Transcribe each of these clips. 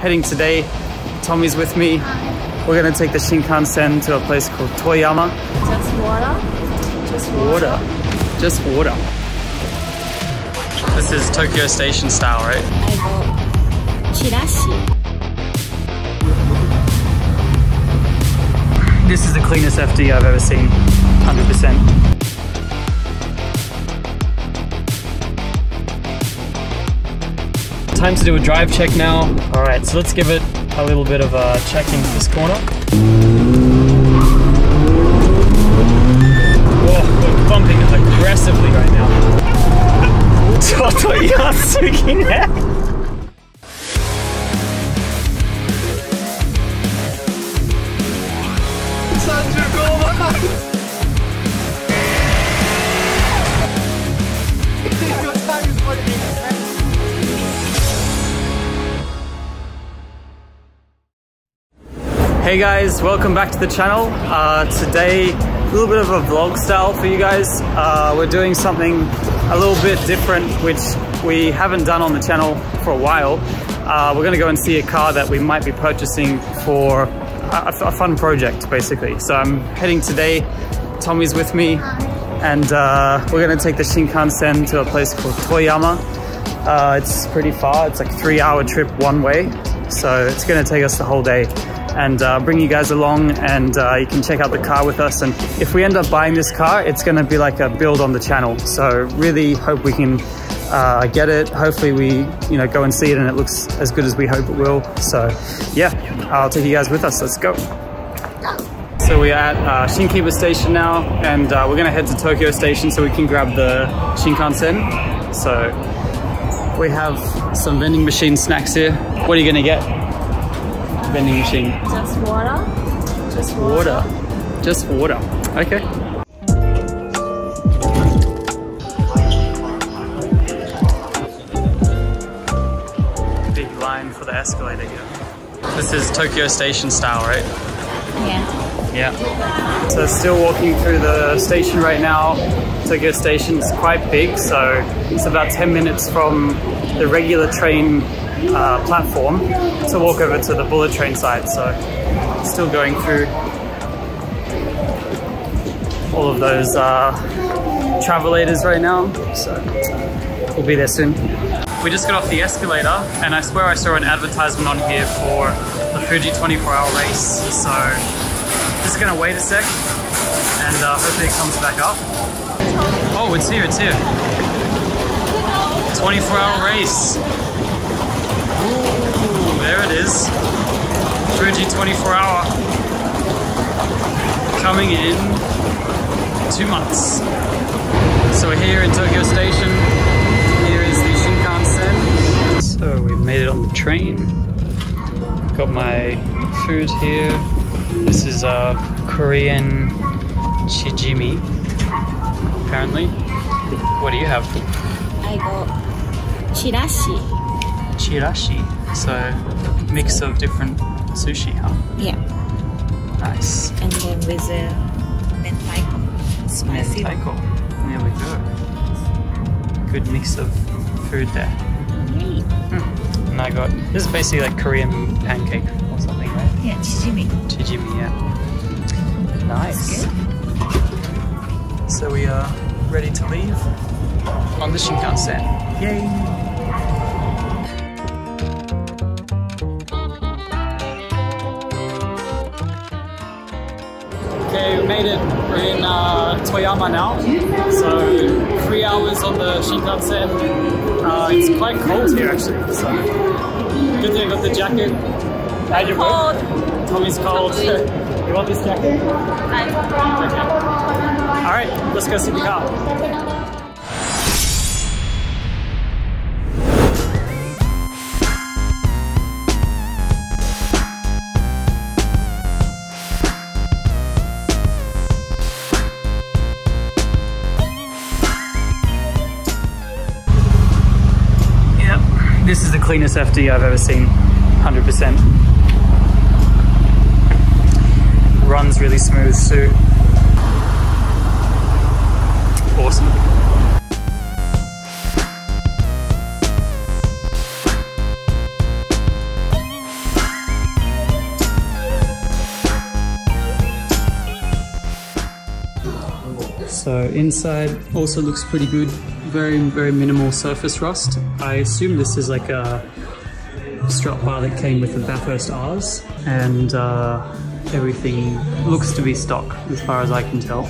heading today. Tommy's with me. We're gonna take the Shinkansen to a place called Toyama. Just water. Just water. Water. Just water. This is Tokyo Station style, right? I go Chirashi. This is the cleanest FD I've ever seen. 100%. Time to do a drive check now. All right, so let's give it a little bit of a check in this corner. Whoa, we're bumping aggressively right now. ちょ Hey guys, welcome back to the channel. Uh, today, a little bit of a vlog style for you guys. Uh, we're doing something a little bit different, which we haven't done on the channel for a while. Uh, we're gonna go and see a car that we might be purchasing for a, a fun project, basically. So I'm heading today. Tommy's with me, and uh, we're gonna take the Shinkansen to a place called Toyama. Uh, it's pretty far, it's like a three hour trip one way. So it's gonna take us the whole day and uh, bring you guys along and uh, you can check out the car with us. And if we end up buying this car, it's gonna be like a build on the channel. So really hope we can uh, get it. Hopefully we, you know, go and see it and it looks as good as we hope it will. So yeah, I'll take you guys with us. Let's go. So we're at uh, Shinkiba Station now, and uh, we're gonna head to Tokyo Station so we can grab the Shinkansen. So we have some vending machine snacks here. What are you gonna get? Vending machine. Just water. Just water. Water. Just water. Okay. Big line for the escalator here. This is Tokyo Station style, right? Yeah. Yeah. So still walking through the station right now. Tokyo Station's quite big, so it's about 10 minutes from the regular train uh, platform to walk over to the bullet train side. So still going through all of those uh, travelators right now. So we'll be there soon. We just got off the escalator and I swear I saw an advertisement on here for the Fuji 24 hour race. So just gonna wait a sec and uh, hopefully it comes back up. Oh, it's here, it's here. 24 hour race. There it is. Fuji 24 hour. Coming in two months. So we're here in Tokyo Station. Here is the Shinkansen. So we made it on the train. Got my food here. This is a Korean chijimi, apparently. What do you have? I got Chirashi. Chirashi. So mix of different sushi, huh? Yeah. Nice. And then with the mentaiko. Spicy. Mentaiko. There we go. Good mix of food there. Yay. Hmm. And I got this is basically like Korean pancake or something, right? Yeah, chijimi. Chijimi, yeah. Nice. So we are ready to leave on the Shinkansen. Yay! Okay, we made it. We're in uh, Toyama now. So three hours on the Shinkansen. Uh, it's quite cold here actually. So good thing I got the jacket. How'd you Cold. Tommy's cold. you want this jacket? All right, let's go see the car. cleanest FD I've ever seen, 100%. Runs really smooth too. Awesome. So inside also looks pretty good. Very, very minimal surface rust. I assume this is like a strut bar that came with the Bathurst R's and uh, everything looks to be stock as far as I can tell.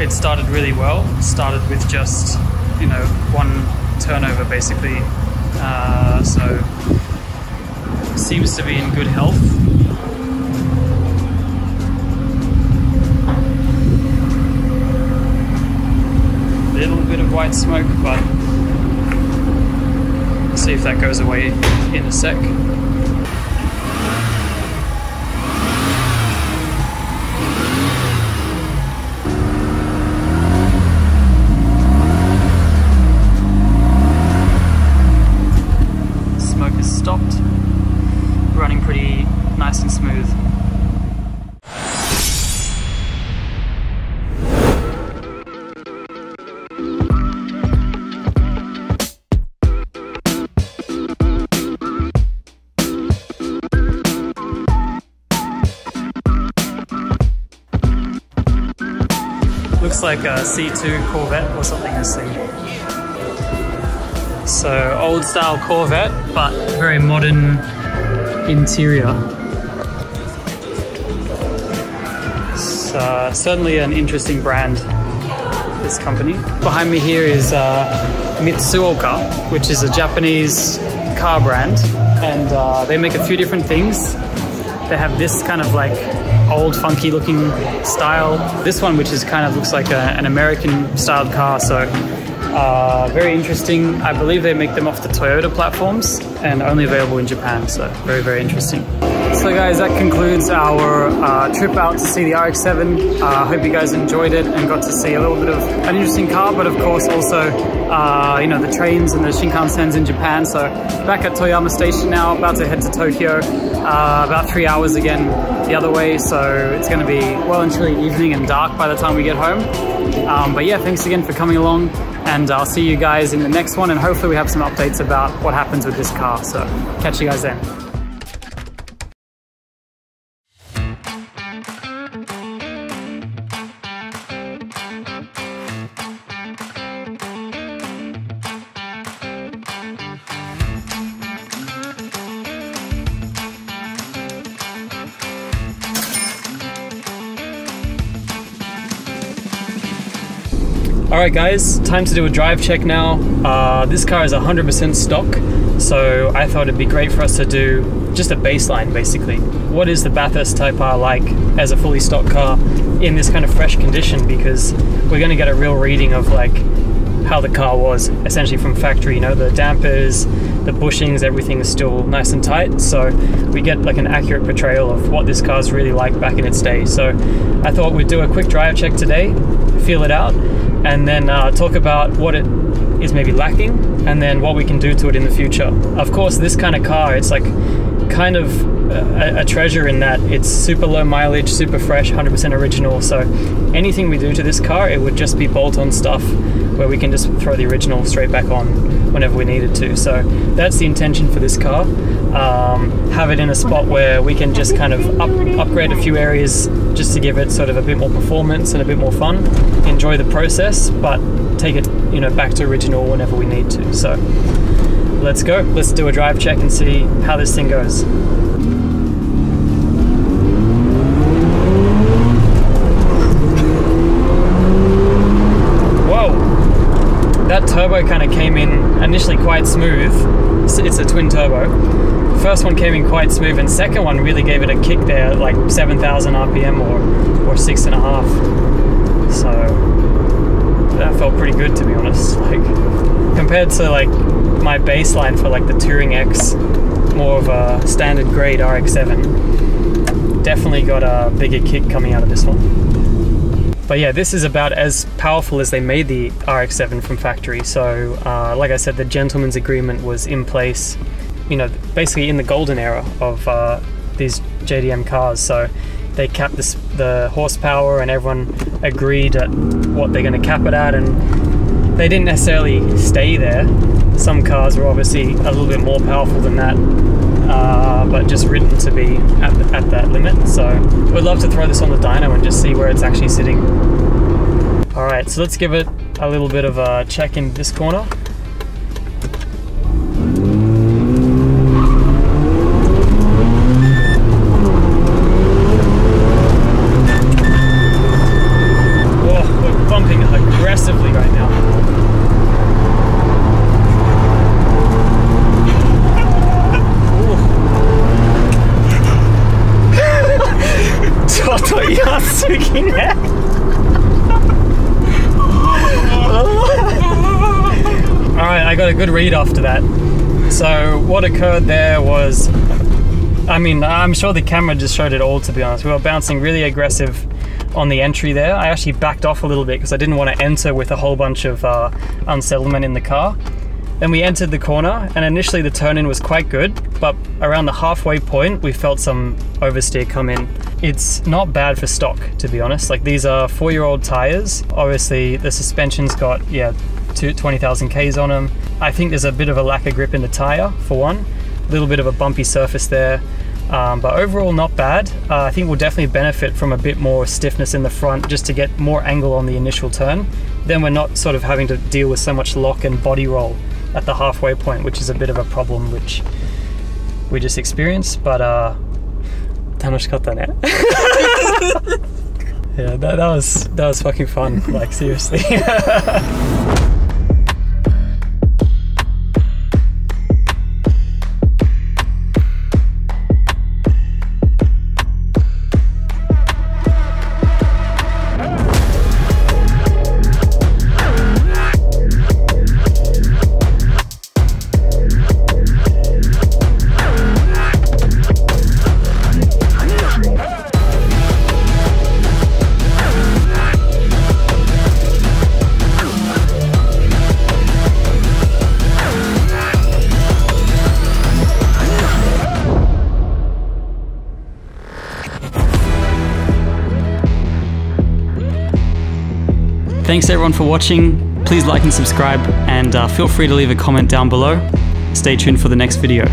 It started really well. It Started with just, you know, one turnover basically. Uh, so seems to be in good health. Smoke, but see if that goes away in a sec. Like a C2 Corvette or something this thing. So old style Corvette, but very modern interior. It's uh, certainly an interesting brand, this company. Behind me here is uh, Mitsuoka, which is a Japanese car brand, and uh, they make a few different things. They have this kind of like old funky looking style. This one which is kind of looks like a, an American styled car so uh, very interesting. I believe they make them off the Toyota platforms and only available in Japan so very very interesting. So guys that concludes our uh, trip out to see the RX-7. I uh, hope you guys enjoyed it and got to see a little bit of an interesting car but of course also uh, you know the trains and the Shinkansens in Japan. So back at Toyama station now about to head to Tokyo uh, about three hours again the other way. So it's going to be well and truly evening and dark by the time we get home. Um, but yeah thanks again for coming along and I'll see you guys in the next one and hopefully we have some updates about what happens with this car. So catch you guys then Alright guys, time to do a drive check now. Uh, this car is 100% stock, so I thought it'd be great for us to do just a baseline basically. What is the Bathurst Type R like as a fully stock car in this kind of fresh condition because we're going to get a real reading of like how the car was essentially from factory, you know, the dampers, the bushings, everything is still nice and tight. So we get like an accurate portrayal of what this car's really like back in its day. So I thought we'd do a quick drive check today, feel it out, and then uh, talk about what it is maybe lacking and then what we can do to it in the future. Of course, this kind of car, it's like kind of a, a, treasure in that it's super low mileage, super fresh, 100% original. So anything we do to this car, it would just be bolt-on stuff where we can just throw the original straight back on whenever we needed to. So that's the intention for this car. Um, have it in a spot where we can just kind of up, upgrade a few areas just to give it sort of a bit more performance and a bit more fun. Enjoy the process, but take it you know back to original whenever we need to. So let's go. Let's do a drive check and see how this thing goes. Whoa! That turbo kind of came in initially quite smooth. It's a twin turbo. First one came in quite smooth, and second one really gave it a kick there, like 7,000 RPM or or six and a half. So that felt pretty good to be honest. Like compared to like my baseline for like the Touring X, more of a standard grade RX-7, definitely got a bigger kick coming out of this one. But yeah, this is about as powerful as they made the RX-7 from factory. So uh, like I said, the gentleman's agreement was in place, you know, basically in the golden era of uh, these JDM cars. So they capped this, the horsepower and everyone agreed at what they're going to cap it at and they didn't necessarily stay there Some cars were obviously a little bit more powerful than that, uh, but just written to be at, at that limit. So we'd love to throw this on the dyno and just see where it's actually sitting. All right, so let's give it a little bit of a check in this corner. Got a good read after that. So, what occurred there was. I mean, I'm sure the camera just showed it all to be honest. We were bouncing really aggressive on the entry there. I actually backed off a little bit because I didn't want to enter with a whole bunch of uh, unsettlement in the car. Then we entered the corner, and initially the turn in was quite good, but around the halfway point, we felt some oversteer come in. It's not bad for stock, to be honest. Like these are four year old tires. Obviously, the suspension's got, yeah, 20,000 Ks on them. I think there's a bit of a lack of grip in the tire, for one. A little bit of a bumpy surface there. Um, but overall, not bad. Uh, I think we'll definitely benefit from a bit more stiffness in the front just to get more angle on the initial turn. Then we're not sort of having to deal with so much lock and body roll at the halfway point, which is a bit of a problem which we just experienced. But uh, 楽しかったね. yeah, that, that was that was fucking fun. Like seriously. Thanks everyone for watching. Please like and subscribe, and uh, feel free to leave a comment down below. Stay tuned for the next video.